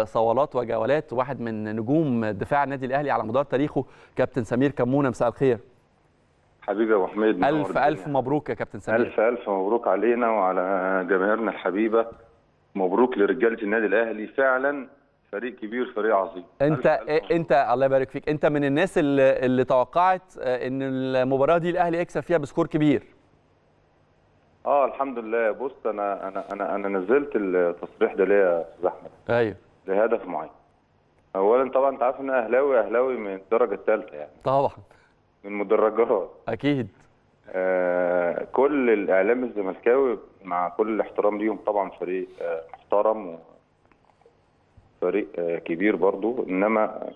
صولات وجولات. واحد من نجوم دفاع النادي الأهلي على مدار تاريخه كابتن سمير كمونة. مساء الخير. حبيبي يا أبو حميد ألف. ألف مبروك يا كابتن سمير. ألف ألف مبروك علينا وعلى جماهيرنا الحبيبة. مبروك لرجالة النادي الأهلي. فعلا فريق كبير فريق عظيم. أنت ألف. أنت الله يبارك فيك. أنت من الناس اللي, اللي توقعت إن المباراة دي الأهلي يكسب فيها بسكور كبير. آه الحمد لله. بص أنا أنا أنا أنا نزلت التصريح ده ليه يا أستاذ أحمد. أيوه. لهدف معين. اولا طبعا أنت عارف إن أهلاوي أهلاوي من الدرجة الثالثة يعني. طبعا. من المدرجات أكيد. آه كل الإعلام الزملكاوي مع كل الاحترام ليهم طبعا فريق آه محترم وفريق آه كبير برضو. إنما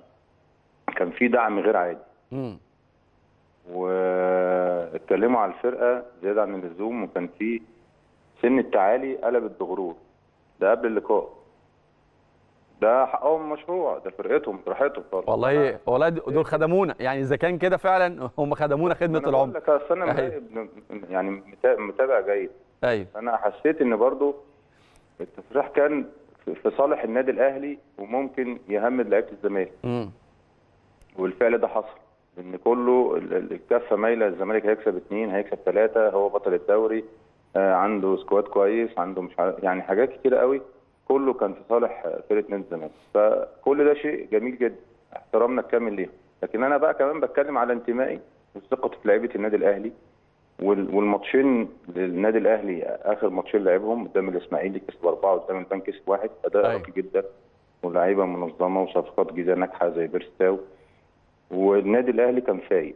كان في دعم غير عادي. امم واتكلموا على الفرقة زيادة عن اللزوم وكان في سن التعالي قلبت بغرور ده قبل اللقاء. ده حقهم مشروع ده فرقتهم براحتهم خالص والله والله دول خدمونا. يعني إذا كان كده فعلا هم خدمونا خدمه أنا بقول العمر. لك أصل أنا. مراقب- يعني متا- متابع جيد. أيوه. أنا حسيت إن برضو التصريح كان في- صالح النادي الأهلي وممكن يهمد لعيبة الزمالك. والفعل ده حصل. إن كله ال- ال- الكفة مايلة الزمالك هيكسب اثنين هيكسب ثلاثة هو بطل الدوري آه عنده squad كويس عنده مش يعني حاجات كتيرة قوي. كله كان في صالح فرقة نادي الزمالك. فكل ده شيء جميل جدا احترامنا الكامل ليهم. لكن أنا بقى كمان بتكلم على انتمائي وثقة في لعيبة النادي الأهلي وال- والماتشين للنادي الأهلي آخر ماتشين لعبهم قدام الإسماعيلي كسب أربعة قدام البنك كسب واحد. أداء أيوة. راقي جدا ولاعيبة منظمة وصفقات جديدة ناجحة زي بيرسي تاو. والنادي الأهلي كان فايق.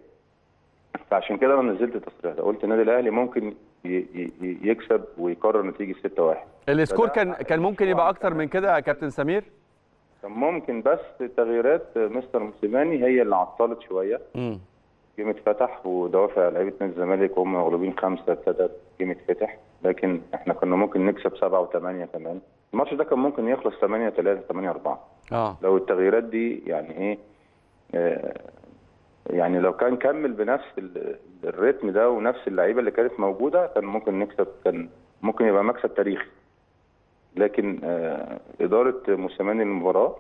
فعشان كده أنا نزلت تصريح ده. قلت النادي الأهلي ممكن يكسب ويكرر نتيجة 6-1 ال score فده كان كان ممكن يبقى أكتر من كده يا كابتن سمير؟ كان ممكن بس تغييرات مستر موسيماني هي اللي عطلت شوية. game اتفتح ودوافع لعيبة نادي الزمالك وهم مغلوبين خمسة ابتدى game اتفتح لكن إحنا كنا ممكن نكسب سبعة وثمانية كمان. الماتش ده كان ممكن يخلص 8 3 8 4 آه. لو التغييرات دي يعني إيه آه، يعني لو كان كمل بنفس ال- الريتم ده ونفس اللعيبة اللي كانت موجودة كان ممكن نكسب كان ممكن يبقى مكسب تاريخي. لكن آه، إدارة موسيماني المباراه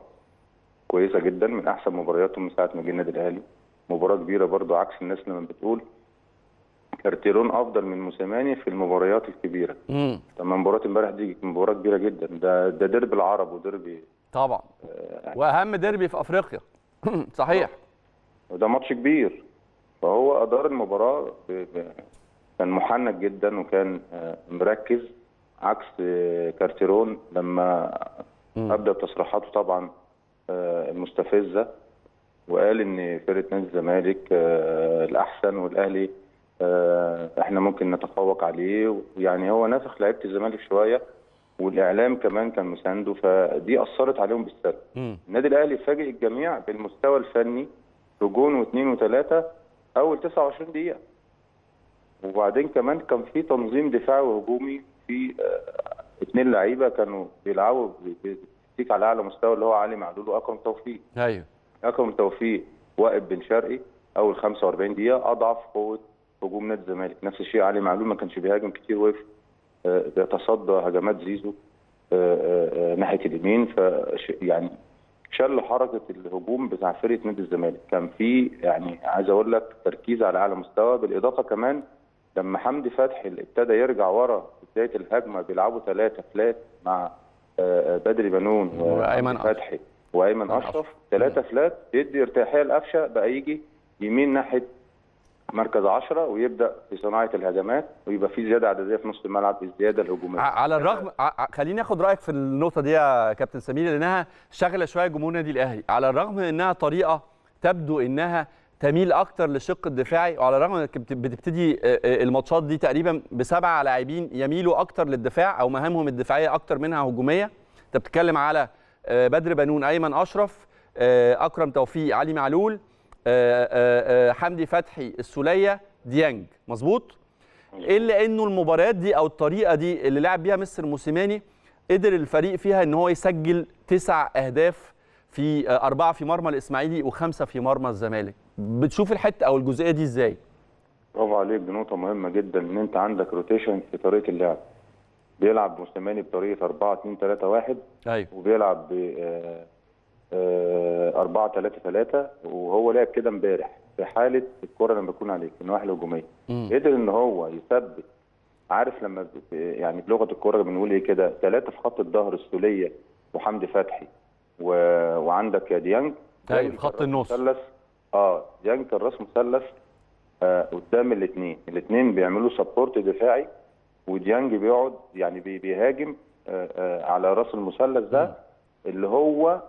كويسة جدا من أحسن مبارياته من ساعة ما جه النادي الأهلي. مباراة كبيرة برضو عكس الناس لما بتقول كارتيرون أفضل من موسيماني في المباريات الكبيرة. امم طب مباراة امبارح دي مباراة كبيرة جدا. ده ده ديربي العرب وديربي طبعا. وأهم ديربي في أفريقيا. صحيح. وده ماتش كبير فهو أدار المباراة. كان محنك جدا وكان آه، مركز عكس آه، كارتيرون لما. أبدأ تصريحاته طبعا آه، المستفزة وقال إن فرقة نادي الزمالك الأحسن والأهلي إحنا ممكن نتفوق عليه يعني هو نافخ لعيبة الزمالك شوية والإعلام كمان كان مسانده فدي أثرت عليهم بالسلب النادي الأهلي فاجئ الجميع بالمستوى الفني في جون واثنين وثلاثة أول 29 دقيقة. وبعدين كمان كان في تنظيم دفاعي وهجومي في آه، اثنين لعيبة كانوا بيلعبوا بتكتيك على أعلى مستوى اللي هو علي معلول وأكرم توفيق. أيوه. أكرم توفيق واقف بن شرقي أول 45 دقيقة أضعف قوة هجوم نادي الزمالك. نفس الشيء علي معلول ما كانش بيهاجم كتير وقف آه، بيتصدى هجمات زيزو آه، ناحية اليمين. ف يعني شل حركة الهجوم بتاع فرقة نادي الزمالك. كان في يعني عايز أقول لك تركيز على أعلى مستوى بالإضافة كمان لما حمدي فتحي ابتدى يرجع ورا بداية الهجمة بيلعبوا ثلاثة فلات مع آه، آه، بدري بنون وحمدي فتحي وأيمن أشرف. ثلاثة فلات يدي ارتياحية لقفشه بقى يجي يمين ناحية مركز 10 ويبدأ في صناعة الهجمات ويبقى في زيادة عددية في نص الملعب الزيادة الهجومية. على الرغم خليني آخد رأيك في النقطة دي يا كابتن سمير لأنها شغله شوية جمهور النادي الأهلي. على الرغم إنها طريقة تبدو إنها تميل أكتر للشق الدفاعي وعلى الرغم إنك بت- بتبتدي الماتشات دي تقريبا بسبعه لاعبين يميلوا أكتر للدفاع أو مهامهم الدفاعية أكتر منها هجومية. أنت بتتكلم على بدر بنون أيمن أشرف أكرم توفيق علي معلول. حمدي فتحي السولية ديانج. مظبوط؟ إلا إنه المباريات دي أو الطريقة دي اللي لعب بيها مستر موسيماني قدر الفريق فيها إن هو يسجل تسع أهداف في آه، أربعة في مرمى الإسماعيلي وخمسة في مرمى الزمالك. بتشوف الحتة أو الجزئية دي إزاي؟ برافو عليك دي نقطة مهمة جدا إن أنت عندك rotation في طريقة اللعب. بيلعب موسيماني بطريقة 4 2 3 1 أيوه. وبيلعب ب 4 3 3 وهو لعب كده امبارح في حالة الكره لما بيكون عليك النواحي الهجوميه. قدر إن هو يثبت عارف لما يعني بلغة الكورة بنقول إيه كده ثلاثة في خط الظهر السوليه وحمدي فتحي و... وعندك أيوة، ديانج في خط النص. مثلث. آه ديانج كان راس مثلث آه قدام الاثنين الاثنين بيعملوا سبورت دفاعي وديانج بيقعد يعني بي- بيهاجم آه آه على راس المثلث ده اللي هو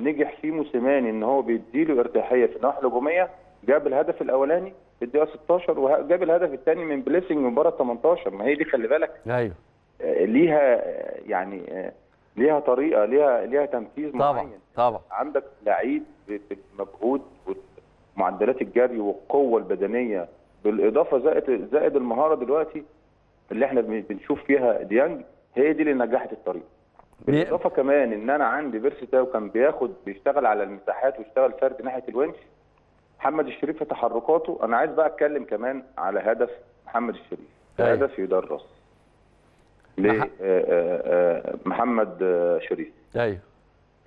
نجح فيه موسيماني إن هو بيديله ارتياحيه في الناحيه الهجومية جاب الهدف الأولاني في الدقيقة 16 وجاب الهدف الثاني من placing من بره ال 18 ما هي دي خلي بالك. أيوه. آه، ليها يعني آه، ليها طريقة ليها ليها تنفيذ طبعا معين. طبعا. عندك لعيب بالمجهود ومعدلات الجري والقوة البدنية بالإضافة زائد زائد المهارة دلوقتي اللي إحنا بن- بنشوف فيها ديانج هي دي اللي نجحت الطريق. بالاضافه كمان إن أنا عندي بيرسي تاو كان بياخد بيشتغل على المساحات ويشتغل فرد ناحية الونش محمد الشريف في تحركاته. أنا عايز بقى أتكلم كمان على هدف محمد الشريف. أيوة. هدف يدرس مح- لمحمد شريف. أيوه.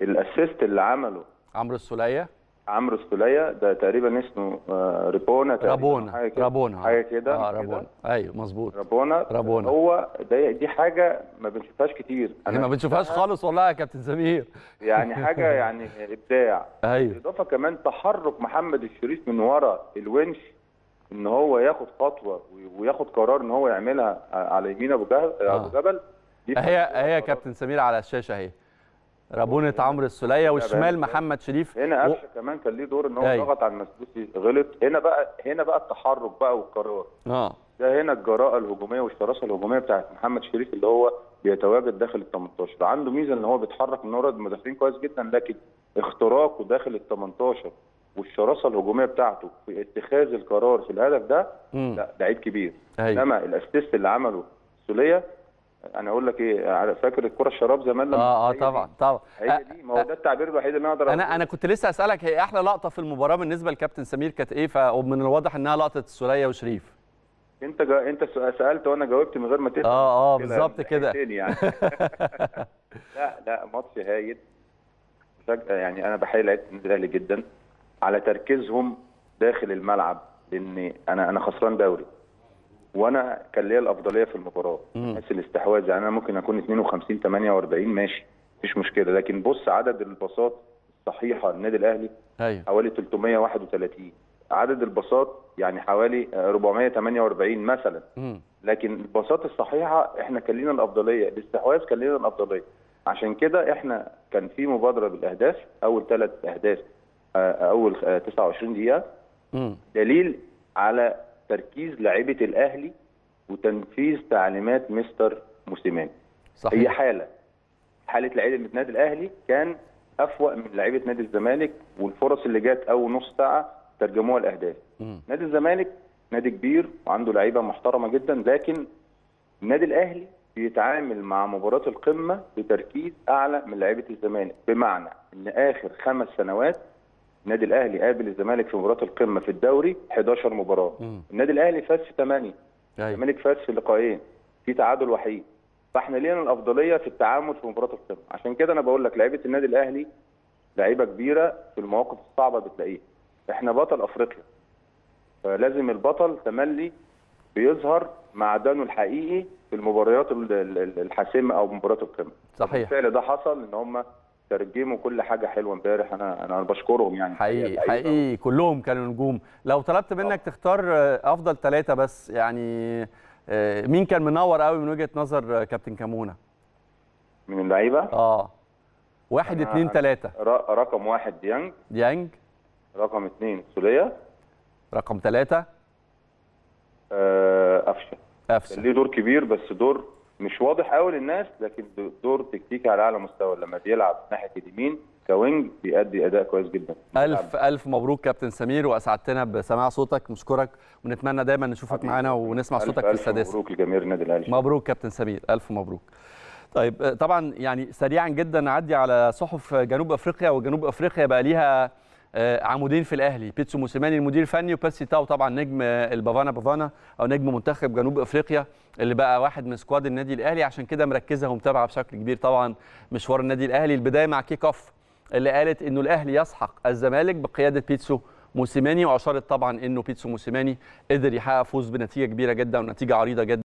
الأسيست اللي عمله عمرو السولية. عمرو السوليه ده تقريبا اسمه آه، ريبونا تقريبا رابونا حاجة كده رابونا حاجة كده آه. رابونا أيوه مظبوط. رابونا رابونا. هو ده دي حاجة ما بنشوفهاش كتير. إحنا ما بنشوفهاش خالص والله يا كابتن سمير. يعني حاجة يعني إبداع. أيوه. بالإضافة كمان تحرك محمد الشريف من ورا الونش إن هو ياخد خطوة وي- وياخد قرار إن هو يعملها على يمين أبو جهل أبو جبل. دي هي هي كابتن سمير على الشاشة أهي. رابونة عمرو السولية وشمال محمد شريف هنا و- قفشة كمان كان ليه دور إن هو. ضغط على المسدوسي غلط. هنا بقى هنا بقى التحرك بقى والقرار. آه. ده هنا الجراءة الهجومية والشراسة الهجومية بتاعت محمد شريف اللي هو بيتواجد داخل ال 18 عنده ميزة إن هو بيتحرك من ورا المدافعين كويس جدا لكن اختراقه داخل ال 18 والشراسة الهجومية بتاعته في اتخاذ القرار في الهدف ده مم. لا لعيب كبير. أيوه. إنما الأسيست اللي عمله سولية أنا أقول لك إيه فاكر الكره الشراب زمان لما آه آه طبعا دي- طبعا هي دي ما هو ده التعبير الوحيد اللي أنا أقدر أنا. أنا كنت لسه أسألك هي أحلى لقطة في المباراة بالنسبة لكابتن سمير كانت إيه؟ فمن الواضح إنها لقطة السوليه وشريف. أنت جا... أنت سألت وأنا جاوبت من غير ما تسال آه آه بالظبط كده. يعني. لا لا ماتش هايل. فجأة يعني أنا بحيي لعيبه النادي الأهلي جدا على تركيزهم داخل الملعب لأن أنا أنا خسران دوري. وأنا كان ليا الافضليه في المباراه مم. حيث الاستحواذ. يعني أنا ممكن اكون 52 48 ماشي مفيش مشكلة. لكن بص عدد الباصات الصحيحة للنادي الأهلي أيوه. حوالي 331 عدد الباصات يعني حوالي آه، 448 مثلا. مم. لكن الباصات الصحيحة إحنا كان لينا الأفضلية. الاستحواذ كان لينا الأفضلية. عشان كده إحنا كان في مبادرة بالأهداف أول ثلاث أهداف آه، أول آه، 29 دقيقة. مم. دليل على تركيز لاعيبه الأهلي وتنفيذ تعليمات مستر موسيماني. هي صحيح حالة. حالة لعيبة النادي الأهلي كان افوق من لعيبة نادي الزمالك والفرص اللي جت أول نص ساعة ترجموها لاهداف. نادي الزمالك نادي كبير وعنده لعيبة محترمة جدا لكن النادي الأهلي بيتعامل مع مباراة القمة بتركيز أعلى من لعيبة الزمالك. بمعنى إن آخر خمس سنوات النادي الأهلي قابل الزمالك في مباراة القمة في الدوري 11 مباراة. مم. النادي الأهلي فاز في 8 أيوه. الزمالك فاز في لقاءين في تعادل وحيد. فإحنا لينا الأفضلية في التعامل في مباراة القمة. عشان كده أنا بقول لك لعيبة النادي الأهلي لعيبة كبيرة في المواقف الصعبة بتلاقيها. إحنا بطل أفريقيا. فلازم البطل تملي بيظهر معدنه الحقيقي في المباريات ال- ال- الحاسمة أو مباراة القمة. صحيح. بالفعل ده حصل إن هم ترجموا كل حاجة حلوة امبارح أنا أنا بشكرهم يعني. حقيقي. حقيقي كلهم كانوا نجوم. لو طلبت منك تختار آه، أفضل ثلاثة بس يعني آه، مين كان منور قوي من وجهة نظر كابتن كامونا من اللعيبة؟ آه. واحد تلاتة. ر- رقم واحد ديانج. ديانج. رقم اثنين سولية. رقم ثلاثة آه، قفشه أفشة ليه دور كبير بس دور مش واضح قوي للناس لكن دور تكتيكي على أعلى مستوى لما بيلعب ناحية اليمين ك wing بيأدي أداء كويس جدا. ألف ألف مبروك كابتن سمير وأسعدتنا بسماع صوتك نشكرك ونتمنى دايما نشوفك معانا ونسمع ألف صوتك في ألف السادسة. مبروك لجماهير النادي الأهلي. مبروك كابتن سمير ألف مبروك. طيب آه، طبعا يعني سريعا جدا نعدي على صحف جنوب أفريقيا وجنوب أفريقيا بقى ليها عمودين في الأهلي بيتسو موسيماني المدير الفني وبيرسي تاو طبعا نجم آه، البافانا بافانا أو نجم منتخب جنوب أفريقيا اللي بقى واحد من squad النادي الأهلي. عشان كده مركزة ومتابعة بشكل كبير طبعا مشوار النادي الأهلي. البداية مع Kick Off اللي قالت إنه الأهلي يسحق الزمالك بقيادة بيتسو موسيماني وأشارت طبعا إنه بيتسو موسيماني قدر يحقق فوز بنتيجة كبيرة جدا ونتيجة عريضة جدا.